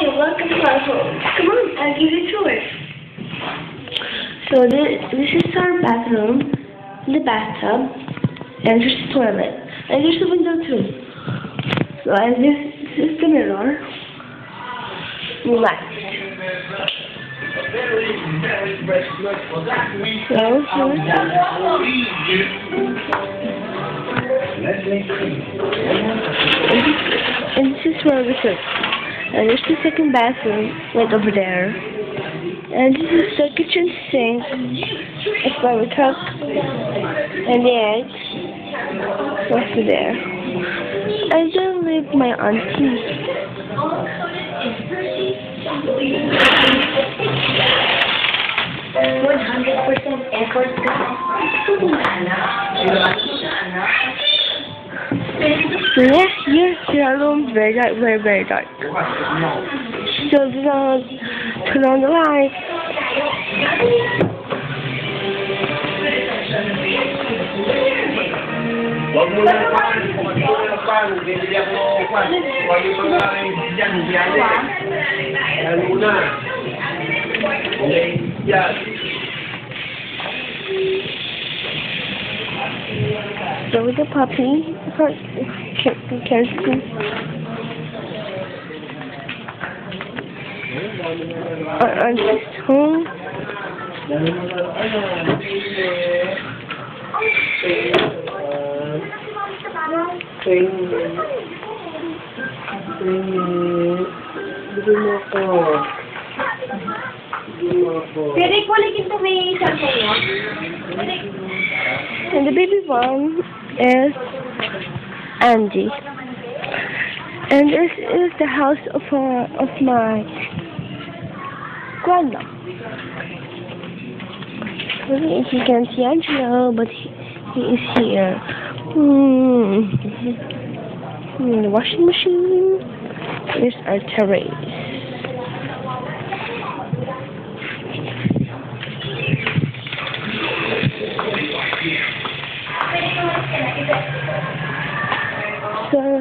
Hi, welcome to our home. Come on, I'll give you a tour. So this, this is our bathroom, the bathtub, and there's the toilet. And there's the window too. So and this, this is the mirror. Next. So and this is where we sit. And there's the second bathroom, like over there. And this is the kitchen sink. That's where we cook. And the eggs. There. I don't live my auntie. One hundred percent effort. So yeah, here, our very dark, very, very dark. So not turn on the light. So the puppy, her, can, can see. On, on his home, Pwede ko ulit ito may cellphone mo? and the baby one is Andy. And this is the house of uh, of my grandma. Maybe if you can see Angelo, but he, he is here. Hmm, The washing machine. Here's our terrace.